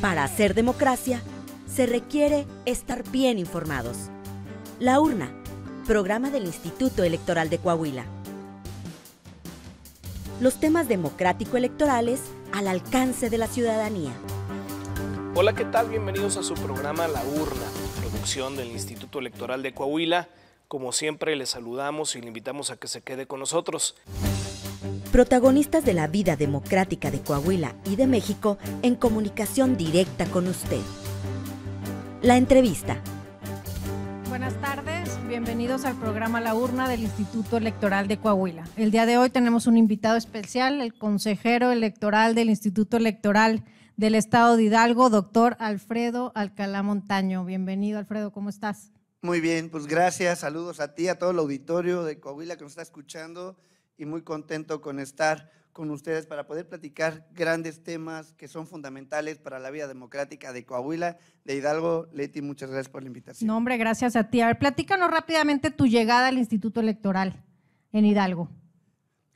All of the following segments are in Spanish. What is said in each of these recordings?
Para hacer democracia, se requiere estar bien informados. La urna, programa del Instituto Electoral de Coahuila. Los temas democrático-electorales al alcance de la ciudadanía. Hola, ¿qué tal? Bienvenidos a su programa La Urna, producción del Instituto Electoral de Coahuila. Como siempre, les saludamos y le invitamos a que se quede con nosotros protagonistas de la vida democrática de Coahuila y de México en comunicación directa con usted. La entrevista. Buenas tardes, bienvenidos al programa La Urna del Instituto Electoral de Coahuila. El día de hoy tenemos un invitado especial, el consejero electoral del Instituto Electoral del Estado de Hidalgo, doctor Alfredo Alcalá Montaño. Bienvenido, Alfredo, ¿cómo estás? Muy bien, pues gracias, saludos a ti, a todo el auditorio de Coahuila que nos está escuchando y muy contento con estar con ustedes para poder platicar grandes temas que son fundamentales para la vida democrática de Coahuila, de Hidalgo. Leti, muchas gracias por la invitación. No, hombre, gracias a ti. A ver, platícanos rápidamente tu llegada al Instituto Electoral en Hidalgo.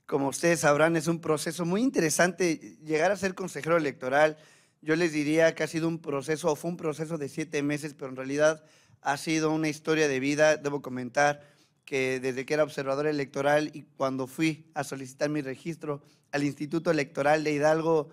Como ustedes sabrán, es un proceso muy interesante llegar a ser consejero electoral. Yo les diría que ha sido un proceso, o fue un proceso de siete meses, pero en realidad ha sido una historia de vida, debo comentar que desde que era observador electoral y cuando fui a solicitar mi registro al Instituto Electoral de Hidalgo,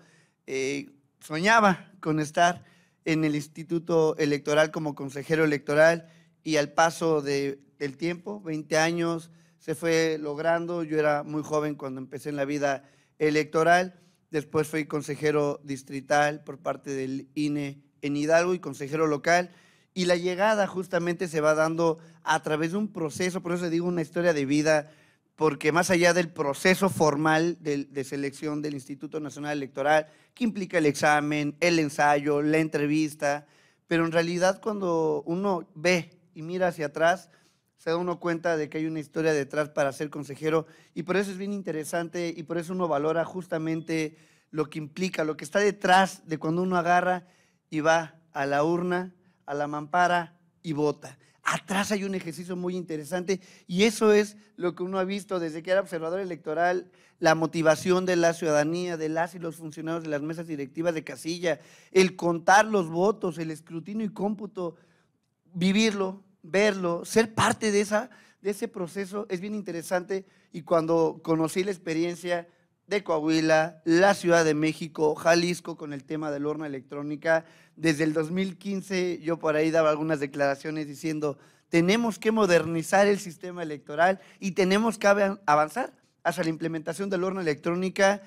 eh, soñaba con estar en el Instituto Electoral como consejero electoral y al paso del tiempo, 20 años, se fue logrando. Yo era muy joven cuando empecé en la vida electoral. Después fui consejero distrital por parte del INE en Hidalgo y consejero local. Y la llegada justamente se va dando a través de un proceso, por eso digo una historia de vida, porque más allá del proceso formal de, selección del Instituto Nacional Electoral, que implica el examen, el ensayo, la entrevista, pero en realidad cuando uno ve y mira hacia atrás, se da uno cuenta de que hay una historia detrás para ser consejero y por eso es bien interesante y por eso uno valora justamente lo que implica, lo que está detrás de cuando uno agarra y va a la urna a la mampara y vota. Atrás hay un ejercicio muy interesante y eso es lo que uno ha visto desde que era observador electoral, la motivación de la ciudadanía, de las y los funcionarios de las mesas directivas de casilla, el contar los votos, el escrutinio y cómputo, vivirlo, verlo, ser parte de, esa, de ese proceso es bien interesante y cuando conocí la experiencia de Coahuila, la Ciudad de México, Jalisco con el tema del horno electrónica. Desde el 2015 yo por ahí daba algunas declaraciones diciendo, tenemos que modernizar el sistema electoral y tenemos que avanzar hacia la implementación del horno electrónica.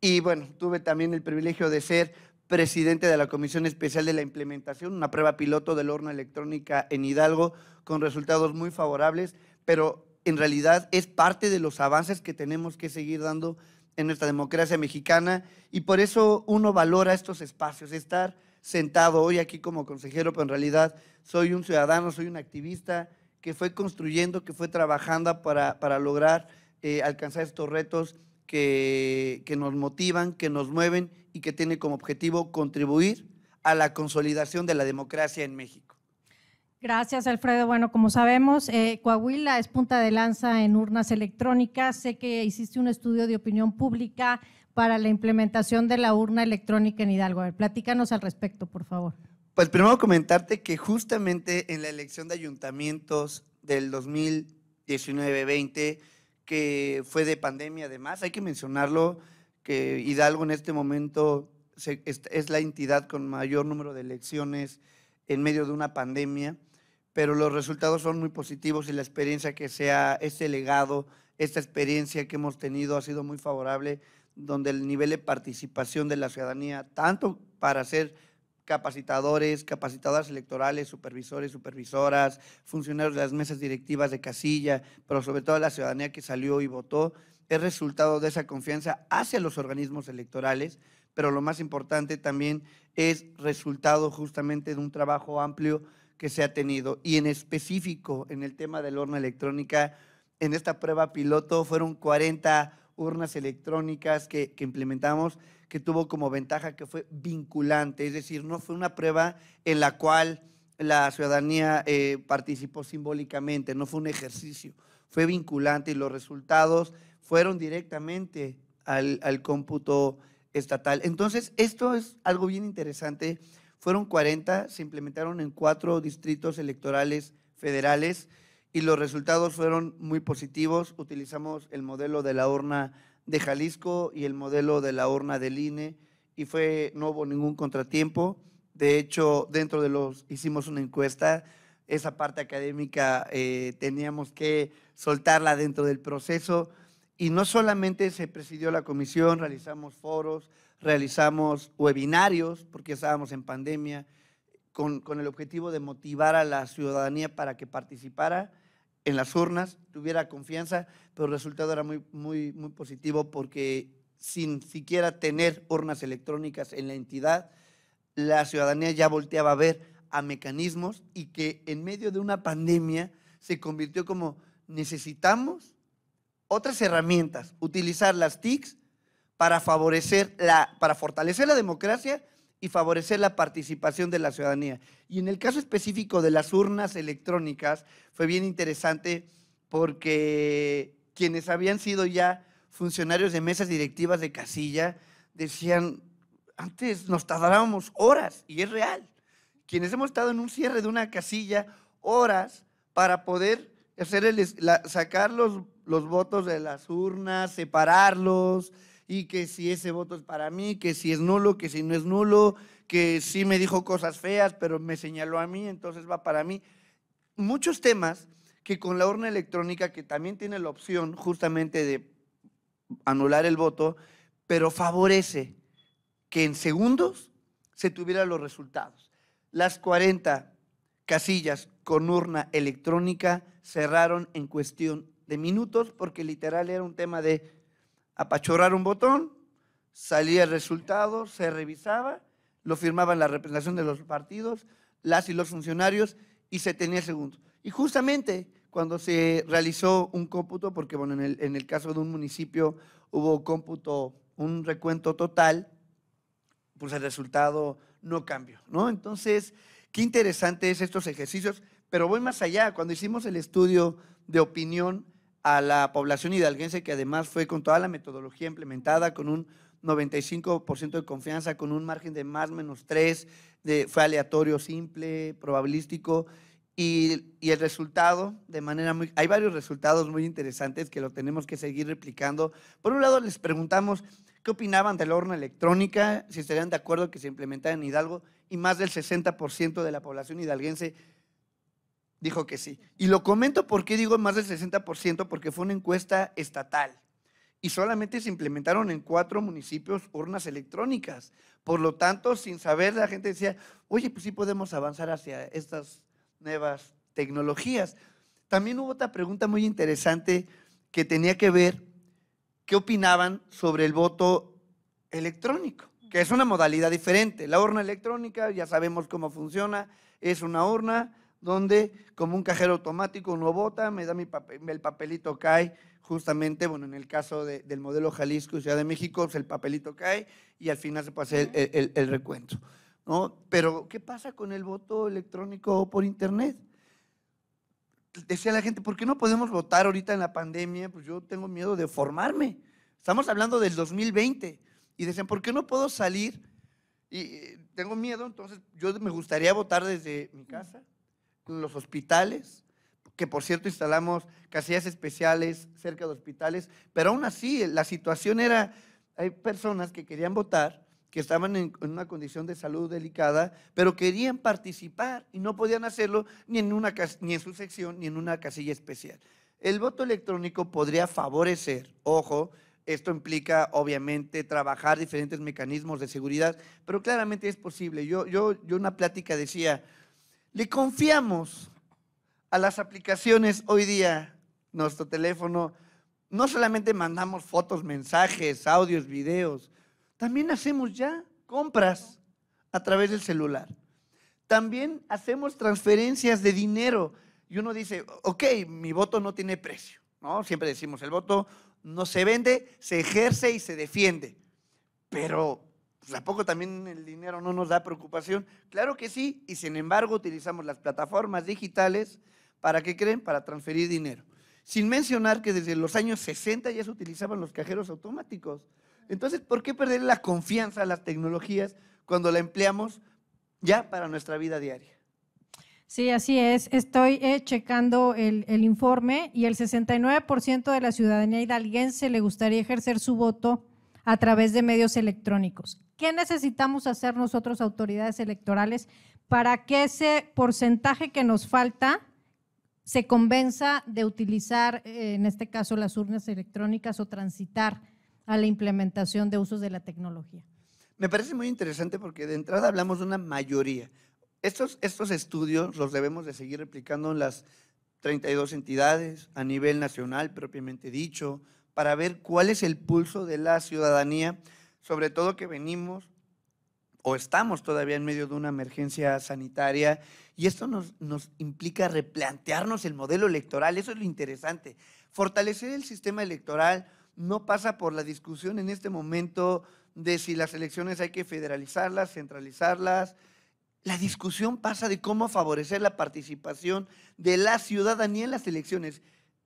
Y bueno, tuve también el privilegio de ser presidente de la Comisión Especial de la Implementación, una prueba piloto del horno electrónica en Hidalgo con resultados muy favorables, pero en realidad es parte de los avances que tenemos que seguir dando en nuestra democracia mexicana y por eso uno valora estos espacios, estar sentado hoy aquí como consejero, pero en realidad soy un ciudadano, soy un activista que fue construyendo, que fue trabajando para, para lograr eh, alcanzar estos retos que, que nos motivan, que nos mueven y que tiene como objetivo contribuir a la consolidación de la democracia en México. Gracias, Alfredo. Bueno, como sabemos, eh, Coahuila es punta de lanza en urnas electrónicas. Sé que hiciste un estudio de opinión pública para la implementación de la urna electrónica en Hidalgo. A ver, platícanos al respecto, por favor. Pues primero comentarte que justamente en la elección de ayuntamientos del 2019-20, que fue de pandemia además, hay que mencionarlo, que Hidalgo en este momento es la entidad con mayor número de elecciones en medio de una pandemia pero los resultados son muy positivos y la experiencia que sea, este legado, esta experiencia que hemos tenido ha sido muy favorable, donde el nivel de participación de la ciudadanía, tanto para ser capacitadores, capacitadoras electorales, supervisores, supervisoras, funcionarios de las mesas directivas de casilla, pero sobre todo la ciudadanía que salió y votó, es resultado de esa confianza hacia los organismos electorales, pero lo más importante también es resultado justamente de un trabajo amplio que se ha tenido. Y en específico, en el tema del horno electrónica, en esta prueba piloto fueron 40 urnas electrónicas que, implementamos, que tuvo como ventaja que fue vinculante, es decir, no fue una prueba en la cual la ciudadanía eh, participó simbólicamente, no fue un ejercicio, fue vinculante y los resultados fueron directamente al, al cómputo estatal. Entonces, esto es algo bien interesante Fueron 40, se implementaron en cuatro distritos electorales federales y los resultados fueron muy positivos. Utilizamos el modelo de la urna de Jalisco y el modelo de la urna del INE y fue, no hubo ningún contratiempo. De hecho, dentro de los, hicimos una encuesta, esa parte académica eh, teníamos que soltarla dentro del proceso y no solamente se presidió la comisión, realizamos foros, realizamos webinarios, porque estábamos en pandemia, con, con, el objetivo de motivar a la ciudadanía para que participara en las urnas, tuviera confianza, pero el resultado era muy, muy, muy positivo porque sin siquiera tener urnas electrónicas en la entidad, la ciudadanía ya volteaba a ver a mecanismos y que en medio de una pandemia se convirtió como necesitamos otras herramientas, utilizar las TICs para favorecer la, para fortalecer la democracia y favorecer la participación de la ciudadanía. Y en el caso específico de las urnas electrónicas, fue bien interesante porque quienes habían sido ya funcionarios de mesas directivas de casilla decían, antes nos tardábamos horas, y es real. Quienes hemos estado en un cierre de una casilla, horas para poder hacer el, sacar los, los votos de las urnas, separarlos, y que si ese voto es para mí, que si es nulo, que si no es nulo, que sí me dijo cosas feas, pero me señaló a mí, entonces va para mí. Muchos temas que con la urna electrónica, que también tiene la opción justamente de anular el voto, pero favorece que en segundos se tuvieran los resultados. Las 40 casillas con urna electrónica cerraron en cuestión de minutos porque literal era un tema de apachorrar un botón, salía el resultado, se revisaba, lo firmaban la representación de los partidos, las y los funcionarios, y se tenía segundo. Y justamente cuando se realizó un cómputo, porque bueno, en el, en el caso de un municipio hubo cómputo, un recuento total, pues el resultado no cambió, ¿no? Entonces, qué interesante es estos ejercicios, pero voy más allá. Cuando hicimos el estudio de opinión, a la población hidalguense, que además fue con toda la metodología implementada, con un 95% de confianza, con un margen de más menos 3, de, fue aleatorio, simple, probabilístico, y, y, el resultado, de manera muy... Hay varios resultados muy interesantes que lo tenemos que seguir replicando. Por un lado, les preguntamos qué opinaban de la urna electrónica, si estarían de acuerdo que se implementara en Hidalgo, y más del 60% de la población hidalguense dijo que sí. Y lo comento porque digo más del 60%, porque fue una encuesta estatal. Y solamente se implementaron en cuatro municipios urnas electrónicas. Por lo tanto, sin saber, la gente decía, oye, pues sí podemos avanzar hacia estas nuevas tecnologías. También hubo otra pregunta muy interesante que tenía que ver qué opinaban sobre el voto electrónico, que es una modalidad diferente. La urna electrónica, ya sabemos cómo funciona, es una urna donde como un cajero automático uno vota, me da mi papel, el papelito cae, justamente, bueno, en el caso del modelo Jalisco y Ciudad de México, pues el papelito cae y al final se puede hacer el, el, recuento. ¿no? Pero, ¿qué pasa con el voto electrónico por Internet? Decía la gente, ¿por qué no podemos votar ahorita en la pandemia? Pues yo tengo miedo de formarme. Estamos hablando del 2020. Y decían, ¿por qué no puedo salir? Y eh, tengo miedo, entonces yo me gustaría votar desde mi casa los hospitales, que por cierto instalamos casillas especiales cerca de hospitales, pero aún así la situación era, hay personas que querían votar, que estaban en, una condición de salud delicada, pero querían participar y no podían hacerlo ni en, una, ni en su sección ni en una casilla especial. El voto electrónico podría favorecer, ojo, esto implica, obviamente, trabajar diferentes mecanismos de seguridad, pero claramente es posible. Yo, yo, yo una plática decía, le confiamos a las aplicaciones hoy día, nuestro teléfono, no solamente mandamos fotos, mensajes, audios, videos, también hacemos ya compras a través del celular. También hacemos transferencias de dinero. Y uno dice, ok, mi voto no tiene precio. ¿no? Siempre decimos, el voto no se vende, se ejerce y se defiende. Pero pues, ¿a poco también el dinero no nos da preocupación? Claro que sí, y sin embargo utilizamos las plataformas digitales, ¿para qué creen? Para transferir dinero. Sin mencionar que desde los años 60 ya se utilizaban los cajeros automáticos. Entonces, ¿por qué perder la confianza a las tecnologías cuando la empleamos ya para nuestra vida diaria. Sí, así es. Estoy eh, checando el, el, informe y el 69% de la ciudadanía hidalguense le gustaría ejercer su voto a través de medios electrónicos. ¿Qué necesitamos hacer nosotros, autoridades electorales, para que ese porcentaje que nos falta se convenza de utilizar, eh, en este caso, las urnas electrónicas o transitar a la implementación de usos de la tecnología? Me parece muy interesante porque de entrada hablamos de una mayoría. Estos, estos estudios los debemos de seguir replicando en las 32 entidades a nivel nacional, propiamente dicho, para ver cuál es el pulso de la ciudadanía, sobre todo que venimos o estamos todavía en medio de una emergencia sanitaria y esto nos, nos, implica replantearnos el modelo electoral, eso es lo interesante. Fortalecer el sistema electoral no pasa por la discusión en este momento de si las elecciones hay que federalizarlas, centralizarlas. La discusión pasa de cómo favorecer la participación de la ciudadanía en las elecciones.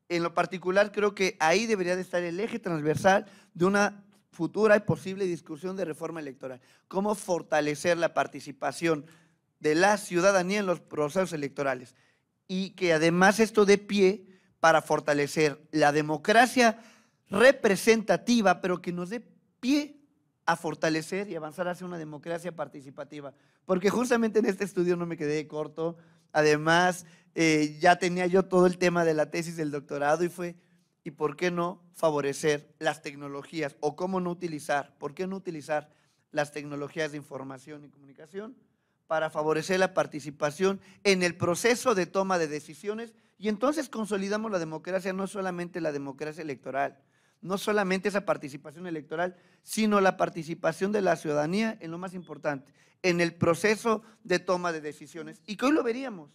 En lo particular, creo que ahí debería de estar el eje transversal de una futura y posible discusión de reforma electoral. Cómo fortalecer la participación de la ciudadanía en los procesos electorales. Y que además esto dé pie para fortalecer la democracia representativa, pero que nos dé pie a fortalecer y avanzar hacia una democracia participativa. Porque justamente en este estudio no me quedé corto. Además, eh, ya tenía yo todo el tema de la tesis del doctorado y fue, ¿y por qué no favorecer las tecnologías? ¿O cómo no utilizar? ¿Por qué no utilizar las tecnologías de información y comunicación para favorecer la participación en el proceso de toma de decisiones? Y entonces consolidamos la democracia, no solamente la democracia electoral, no solamente esa participación electoral, sino la participación de la ciudadanía en lo más importante, en el proceso de toma de decisiones. Y que hoy lo veríamos.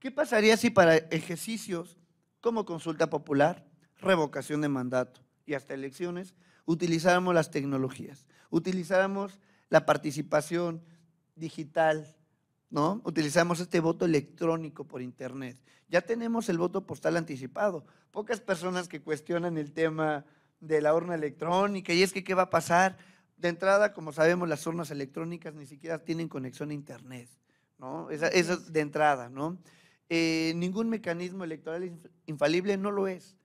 ¿Qué pasaría si para ejercicios como consulta popular, revocación de mandato y hasta elecciones, utilizáramos las tecnologías, utilizáramos la participación digital, ¿no? Utilizamos este voto electrónico por internet. Ya tenemos el voto postal anticipado. Pocas personas que cuestionan el tema de la urna electrónica y es que qué va a pasar. De entrada, como sabemos, las urnas electrónicas ni siquiera tienen conexión a internet, ¿no? Esa, es de entrada, ¿no? Eh, ningún mecanismo electoral infalible no lo es,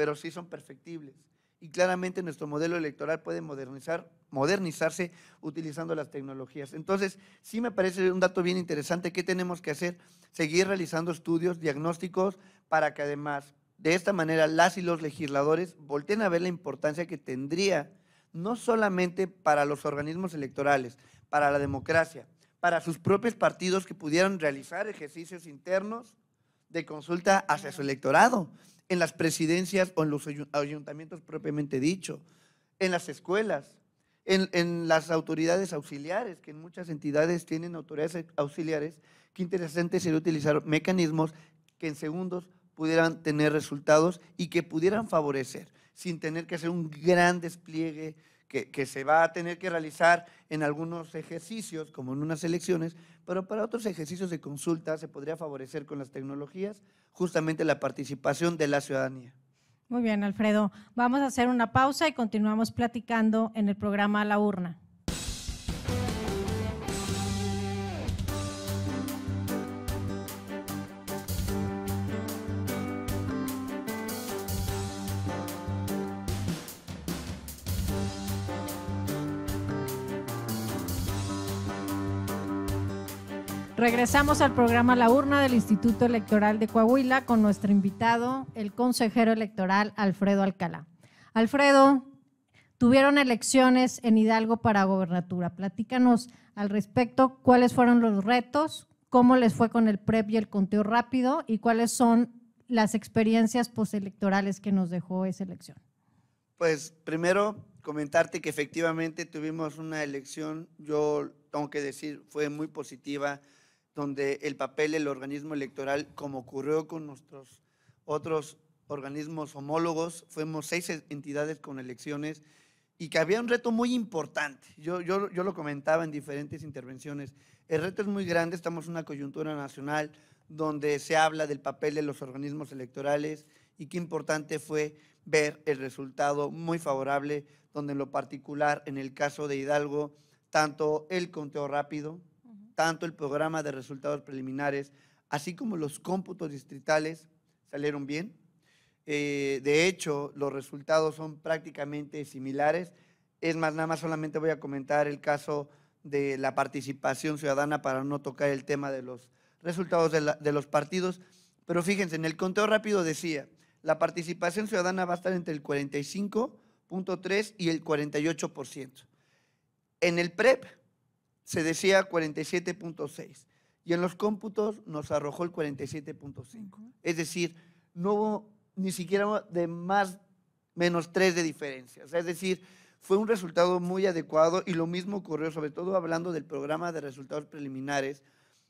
pero sí son perfectibles. Y claramente nuestro modelo electoral puede modernizar, modernizarse utilizando las tecnologías. Entonces, sí me parece un dato bien interesante. ¿Qué tenemos que hacer? Seguir realizando estudios diagnósticos para que además de esta manera, las y los legisladores volteen a ver la importancia que tendría, no solamente para los organismos electorales, para la democracia, para sus propios partidos que pudieran realizar ejercicios internos de consulta hacia su electorado, en las presidencias o en los ayuntamientos propiamente dicho, en las escuelas, en, en, las autoridades auxiliares, que en muchas entidades tienen autoridades auxiliares, qué interesante sería utilizar mecanismos que en segundos pudieran tener resultados y que pudieran favorecer, sin tener que hacer un gran despliegue que, se va a tener que realizar en algunos ejercicios, como en unas elecciones, pero para otros ejercicios de consulta se podría favorecer con las tecnologías justamente la participación de la ciudadanía. Muy bien, Alfredo. Vamos a hacer una pausa y continuamos platicando en el programa La Urna. Regresamos al programa La Urna del Instituto Electoral de Coahuila con nuestro invitado, el consejero electoral Alfredo Alcalá. Alfredo, tuvieron elecciones en Hidalgo para gobernatura. Platícanos al respecto cuáles fueron los retos, cómo les fue con el PREP y el conteo rápido y cuáles son las experiencias postelectorales que nos dejó esa elección. Pues primero comentarte que efectivamente tuvimos una elección, yo tengo que decir, fue muy positiva donde el papel del organismo electoral, como ocurrió con nuestros otros organismos homólogos, fuimos seis entidades con elecciones y que había un reto muy importante. Yo, yo, yo lo comentaba en diferentes intervenciones. El reto es muy grande, estamos en una coyuntura nacional donde se habla del papel de los organismos electorales y qué importante fue ver el resultado muy favorable, donde en lo particular, en el caso de Hidalgo, tanto el conteo rápido, tanto el programa de resultados preliminares, así como los cómputos distritales, salieron bien. Eh, de hecho, los resultados son prácticamente similares. Es más, nada más solamente voy a comentar el caso de la participación ciudadana para no tocar el tema de los resultados de, de los partidos. Pero fíjense, en el conteo rápido decía, la participación ciudadana va a estar entre el 45.3 y el 48%. En el PREP se decía 47.6 y en los cómputos nos arrojó el 47.5. Es decir, no hubo ni siquiera de más menos 3 de diferencia. es decir, fue un resultado muy adecuado y lo mismo ocurrió, sobre todo hablando del programa de resultados preliminares,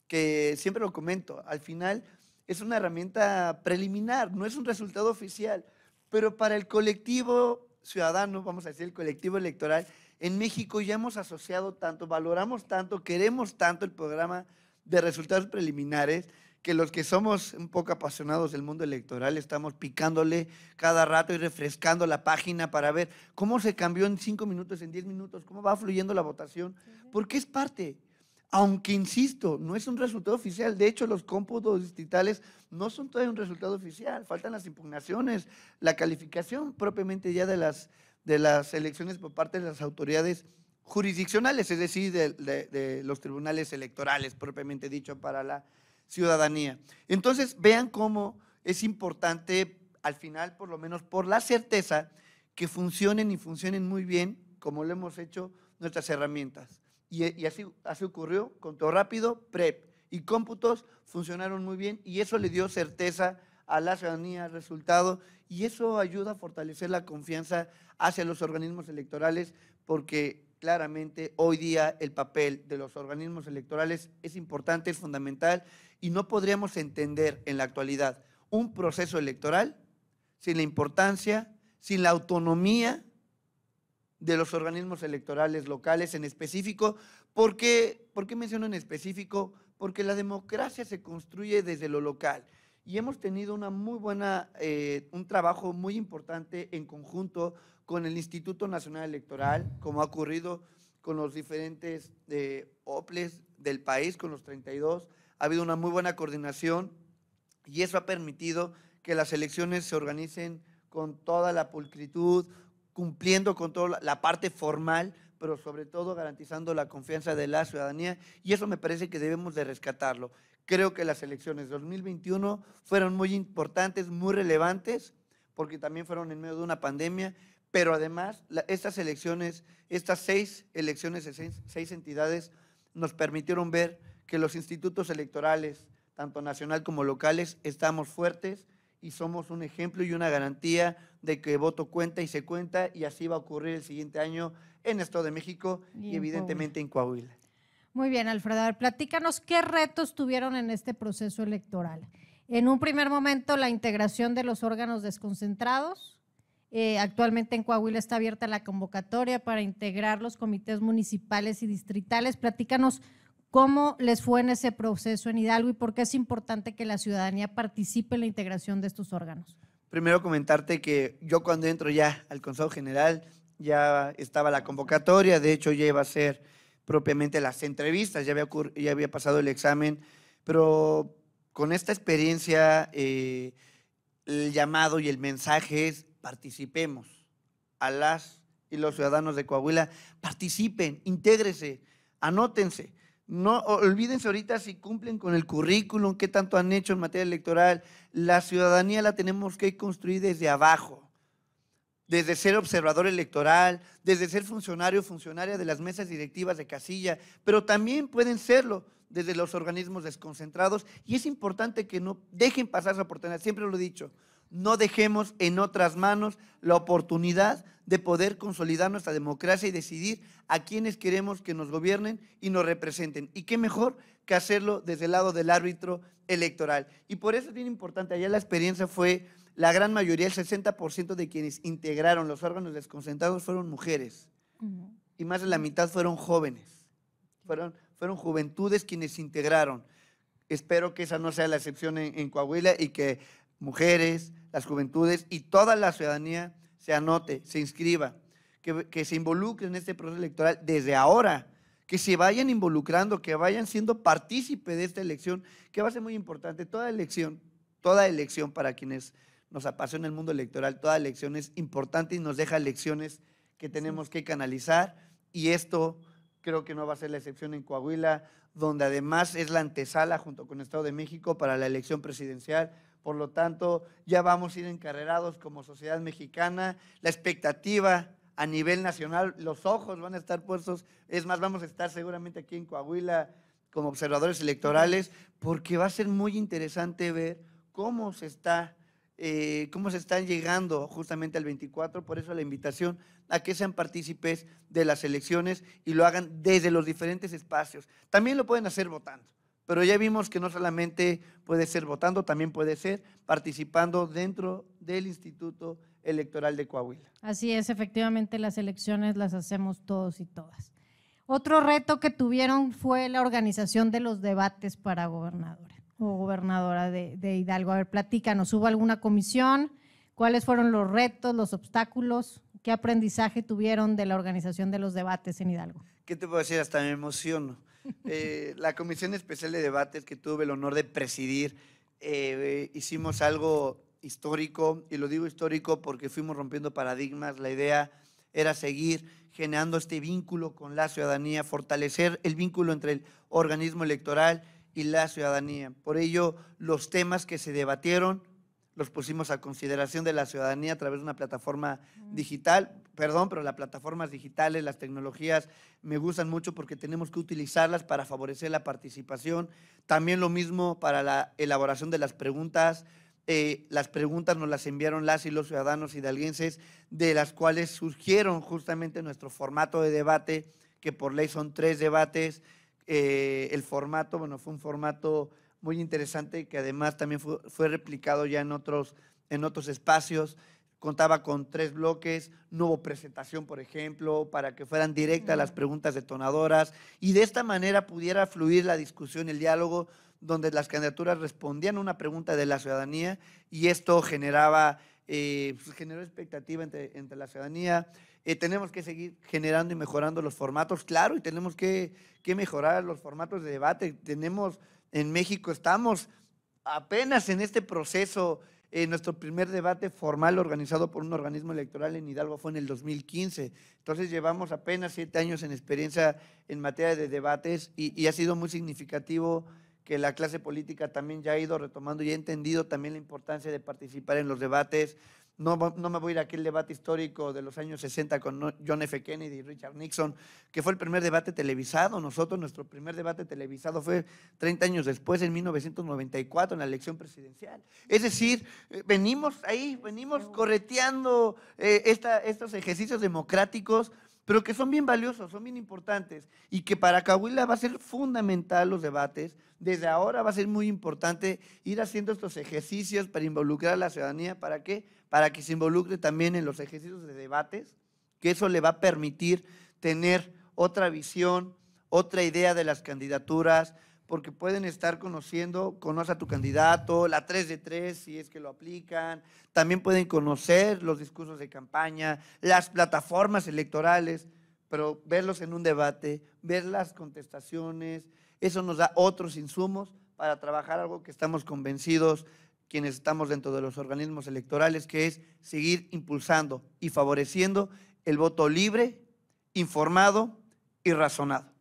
que siempre lo comento, al final es una herramienta preliminar, no es un resultado oficial, pero para el colectivo ciudadano, vamos a decir el colectivo electoral, en México ya hemos asociado tanto, valoramos tanto, queremos tanto el programa de resultados preliminares, que los que somos un poco apasionados del mundo electoral estamos picándole cada rato y refrescando la página para ver cómo se cambió en cinco minutos, en diez minutos, cómo va fluyendo la votación, porque es parte. Aunque, insisto, no es un resultado oficial. De hecho, los cómputos distritales no son todavía un resultado oficial. Faltan las impugnaciones, la calificación propiamente ya de las, de las elecciones por parte de las autoridades jurisdiccionales, es decir, de, los tribunales electorales, propiamente dicho, para la ciudadanía. Entonces, vean cómo es importante, al final, por lo menos por la certeza, que funcionen y funcionen muy bien, como lo hemos hecho nuestras herramientas. Y, así, así ocurrió, con todo rápido, PREP y cómputos funcionaron muy bien y eso le dio certeza a la ciudadanía, resultado, y eso ayuda a fortalecer la confianza hacia los organismos electorales, porque claramente hoy día el papel de los organismos electorales es importante, es fundamental y no podríamos entender en la actualidad un proceso electoral sin la importancia, sin la autonomía de los organismos electorales locales en específico. ¿Por qué, ¿Por qué menciono en específico? Porque la democracia se construye desde lo local y hemos tenido una muy buena, eh, un trabajo muy importante en conjunto con el Instituto Nacional Electoral, como ha ocurrido con los diferentes eh, OPLES del país, con los 32. Ha habido una muy buena coordinación y eso ha permitido que las elecciones se organicen con toda la pulcritud, cumpliendo con toda la parte formal, pero sobre todo garantizando la confianza de la ciudadanía y eso me parece que debemos de rescatarlo. Creo que las elecciones de 2021 fueron muy importantes, muy relevantes, porque también fueron en medio de una pandemia pero además, estas elecciones, estas seis elecciones de seis, entidades, nos permitieron ver que los institutos electorales, tanto nacional como locales, estamos fuertes y somos un ejemplo y una garantía de que voto cuenta y se cuenta y así va a ocurrir el siguiente año en Estado de México y, evidentemente en Coahuila. Muy bien, Alfredo. platícanos qué retos tuvieron en este proceso electoral. En un primer momento, la integración de los órganos desconcentrados, eh, actualmente en Coahuila está abierta la convocatoria para integrar los comités municipales y distritales. Platícanos cómo les fue en ese proceso en Hidalgo y por qué es importante que la ciudadanía participe en la integración de estos órganos. Primero comentarte que yo cuando entro ya al Consejo General ya estaba la convocatoria, de hecho ya a ser propiamente las entrevistas, ya había, ya había pasado el examen, pero con esta experiencia eh, el llamado y el mensaje es participemos. A las y los ciudadanos de Coahuila, participen, intégrese, anótense. No olvídense ahorita si cumplen con el currículum, qué tanto han hecho en materia electoral. La ciudadanía la tenemos que construir desde abajo, desde ser observador electoral, desde ser funcionario, funcionaria de las mesas directivas de casilla, pero también pueden serlo desde los organismos desconcentrados y es importante que no dejen pasar esa oportunidad, siempre lo he dicho, no dejemos en otras manos la oportunidad de poder consolidar nuestra democracia y decidir a quienes queremos que nos gobiernen y nos representen. Y qué mejor que hacerlo desde el lado del árbitro electoral. Y por eso es bien importante, allá la experiencia fue, la gran mayoría, el 60% de quienes integraron los órganos desconcentrados fueron mujeres. Y más de la mitad fueron jóvenes. Fueron, fueron juventudes quienes integraron. Espero que esa no sea la excepción en Coahuila y que mujeres, las juventudes y toda la ciudadanía se anote, se inscriba, que, se involucre en este proceso electoral desde ahora, que se vayan involucrando, que vayan siendo partícipe de esta elección, que va a ser muy importante. Toda elección, toda elección para quienes nos apasiona el mundo electoral, toda elección es importante y nos deja lecciones que tenemos que canalizar y esto creo que no va a ser la excepción en Coahuila, donde además es la antesala junto con el Estado de México para la elección presidencial. Por lo tanto, ya vamos a ir encarrerados como sociedad mexicana. La expectativa a nivel nacional, los ojos van a estar puestos, es más, vamos a estar seguramente aquí en Coahuila como observadores electorales, porque va a ser muy interesante ver cómo se está, eh, cómo se están llegando justamente al 24, por eso la invitación a que sean partícipes de las elecciones y lo hagan desde los diferentes espacios. También lo pueden hacer votando, pero ya vimos que no solamente puede ser votando, también puede ser participando dentro del Instituto Electoral de Coahuila. Así es, efectivamente las elecciones las hacemos todos y todas. Otro reto que tuvieron fue la organización de los debates para gobernadora o gobernadora de, de Hidalgo. A ver, platícanos, ¿hubo alguna comisión? ¿Cuáles fueron los retos, los obstáculos? ¿Qué aprendizaje tuvieron de la organización de los debates en Hidalgo? ¿Qué te puedo decir? Hasta me emociono. Eh, la Comisión Especial de Debates que tuve el honor de presidir, eh, hicimos algo histórico, y lo digo histórico porque fuimos rompiendo paradigmas. La idea era seguir generando este vínculo con la ciudadanía, fortalecer el vínculo entre el organismo electoral y la ciudadanía. Por ello, los temas que se debatieron los pusimos a consideración de la ciudadanía a través de una plataforma digital. Perdón, pero las plataformas digitales, las tecnologías me gustan mucho porque tenemos que utilizarlas para favorecer la participación. También lo mismo para la elaboración de las preguntas, eh, las preguntas nos las enviaron las y los ciudadanos hidalguenses, de las cuales surgieron justamente nuestro formato de debate, que por ley son tres debates. Eh, el formato, bueno, fue un formato muy interesante que además también fue, fue, replicado ya en otros, en otros espacios. Contaba con tres bloques, no hubo presentación, por ejemplo, para que fueran directas las preguntas detonadoras y de esta manera pudiera fluir la discusión, el diálogo donde las candidaturas respondían a una pregunta de la ciudadanía y esto generaba, eh, pues, generó expectativa entre, entre la ciudadanía. Eh, tenemos que seguir generando y mejorando los formatos, claro, y tenemos que, que mejorar los formatos de debate. Tenemos, en México estamos apenas en este proceso eh, nuestro primer debate formal organizado por un organismo electoral en Hidalgo fue en el 2015. Entonces llevamos apenas siete años en experiencia en materia de debates y, y ha sido muy significativo que la clase política también ya ha ido retomando y ha entendido también la importancia de participar en los debates. No, no me voy a ir a aquel debate histórico de los años 60 con John F. Kennedy y Richard Nixon, que fue el primer debate televisado. Nosotros, nuestro primer debate televisado fue 30 años después, en 1994, en la elección presidencial. Es decir, eh, venimos ahí, venimos correteando eh, esta, estos ejercicios democráticos pero que son bien valiosos, son bien importantes y que para Cahuila va a ser fundamental los debates. Desde ahora va a ser muy importante ir haciendo estos ejercicios para involucrar a la ciudadanía. ¿Para qué? Para que se involucre también en los ejercicios de debates, que eso le va a permitir tener otra visión, otra idea de las candidaturas, porque pueden estar conociendo, conoce a tu candidato, la 3 de 3 si es que lo aplican, también pueden conocer los discursos de campaña, las plataformas electorales, pero verlos en un debate, ver las contestaciones, eso nos da otros insumos para trabajar algo que estamos convencidos quienes estamos dentro de los organismos electorales, que es seguir impulsando y favoreciendo el voto libre, informado y razonado.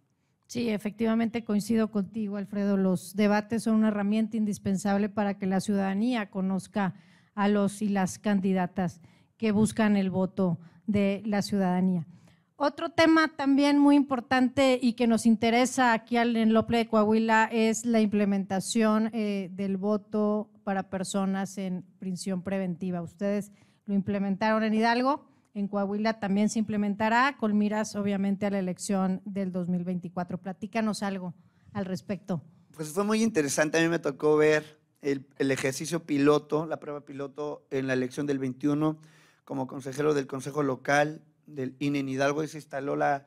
Sí, efectivamente coincido contigo, Alfredo. Los debates son una herramienta indispensable para que la ciudadanía conozca a los y las candidatas que buscan el voto de la ciudadanía. Otro tema también muy importante y que nos interesa aquí en Lople de Coahuila es la implementación eh, del voto para personas en prisión preventiva. Ustedes lo implementaron en Hidalgo en Coahuila también se implementará con miras obviamente a la elección del 2024. Platícanos algo al respecto. Pues fue muy interesante, a mí me tocó ver el, ejercicio piloto, la prueba piloto en la elección del 21 como consejero del Consejo Local del INE en Hidalgo y se instaló la,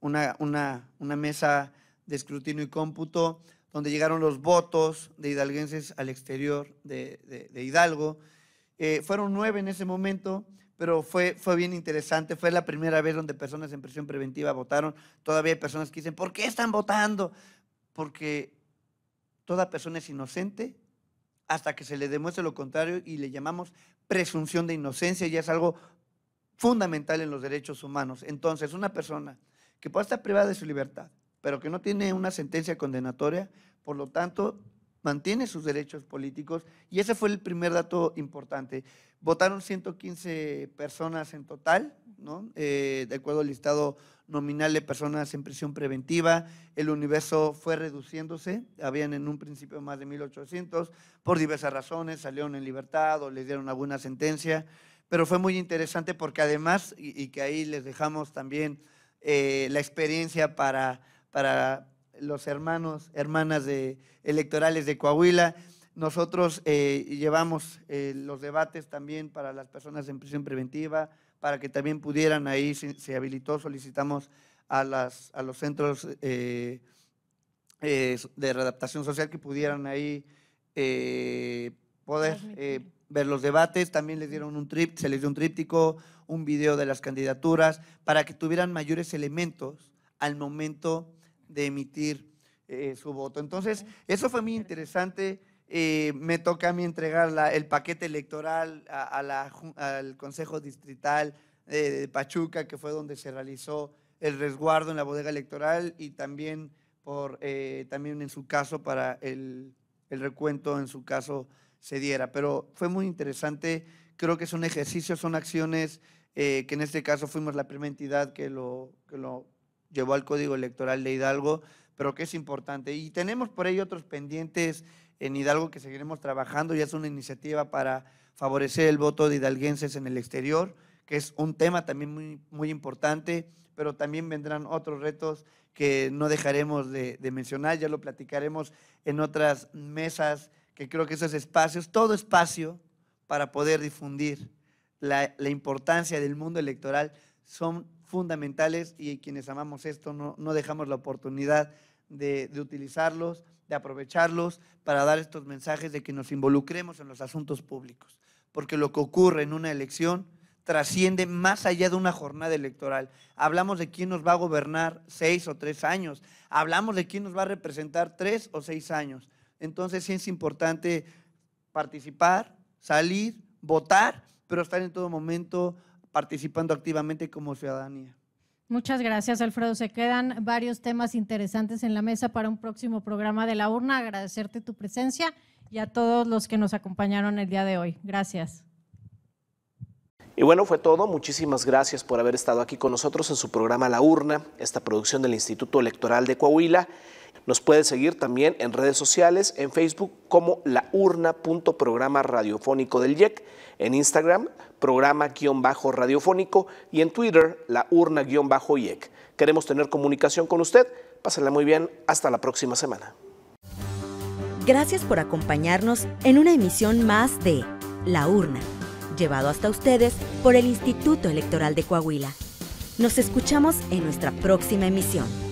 una, una, una mesa de escrutinio y cómputo donde llegaron los votos de hidalguenses al exterior de, de, Hidalgo. Eh, fueron nueve en ese momento pero fue, fue bien interesante. Fue la primera vez donde personas en prisión preventiva votaron. Todavía hay personas que dicen, ¿por qué están votando? Porque toda persona es inocente hasta que se le demuestre lo contrario y le llamamos presunción de inocencia y es algo fundamental en los derechos humanos. Entonces, una persona que pueda estar privada de su libertad, pero que no tiene una sentencia condenatoria, por lo tanto, mantiene sus derechos políticos y ese fue el primer dato importante. Votaron 115 personas en total, ¿no? Eh, de acuerdo al listado nominal de personas en prisión preventiva. El universo fue reduciéndose, habían en un principio más de 1.800, por diversas razones, salieron en libertad o les dieron alguna sentencia, pero fue muy interesante porque además, y, que ahí les dejamos también eh, la experiencia para, para los hermanos, hermanas de, electorales de Coahuila. Nosotros eh, llevamos eh, los debates también para las personas en prisión preventiva, para que también pudieran ahí, se, habilitó, solicitamos a, las, a los centros eh, de readaptación social que pudieran ahí poder ver los debates. También les dieron un trip, se les dio un tríptico, un video de las candidaturas, para que tuvieran mayores elementos al momento de emitir eh, su voto. Entonces, eso fue muy interesante. Eh, me toca a mí entregar el paquete electoral al Consejo Distrital de Pachuca, que fue donde se realizó el resguardo en la bodega electoral y también, por, eh, también en su caso para el, recuento, en su caso se diera. Pero fue muy interesante, creo que es un ejercicio, son acciones que en este caso fuimos la primera entidad que lo, que lo llevó al Código Electoral de Hidalgo, pero que es importante. Y tenemos por ahí otros pendientes en Hidalgo que seguiremos trabajando, ya es una iniciativa para favorecer el voto de hidalguenses en el exterior, que es un tema también muy, muy importante, pero también vendrán otros retos que no dejaremos de, mencionar, ya lo platicaremos en otras mesas, que creo que esos espacios, todo espacio para poder difundir la, la importancia del mundo electoral son fundamentales y quienes amamos esto no, no dejamos la oportunidad de, de, utilizarlos, de aprovecharlos para dar estos mensajes de que nos involucremos en los asuntos públicos, porque lo que ocurre en una elección trasciende más allá de una jornada electoral. Hablamos de quién nos va a gobernar seis o tres años, hablamos de quién nos va a representar tres o seis años. Entonces sí es importante participar, salir, votar, pero estar en todo momento participando activamente como ciudadanía. Muchas gracias, Alfredo. Se quedan varios temas interesantes en la mesa para un próximo programa de la urna. Agradecerte tu presencia y a todos los que nos acompañaron el día de hoy. Gracias. Y bueno, fue todo. Muchísimas gracias por haber estado aquí con nosotros en su programa La Urna, esta producción del Instituto Electoral de Coahuila. Nos puede seguir también en redes sociales, en Facebook como la urna.programa radiofónico del IEC, en Instagram programa-radiofónico y en Twitter, la urna-IEC. Queremos tener comunicación con usted. Pásenla muy bien. Hasta la próxima semana. Gracias por acompañarnos en una emisión más de La Urna, llevado hasta ustedes por el Instituto Electoral de Coahuila. Nos escuchamos en nuestra próxima emisión.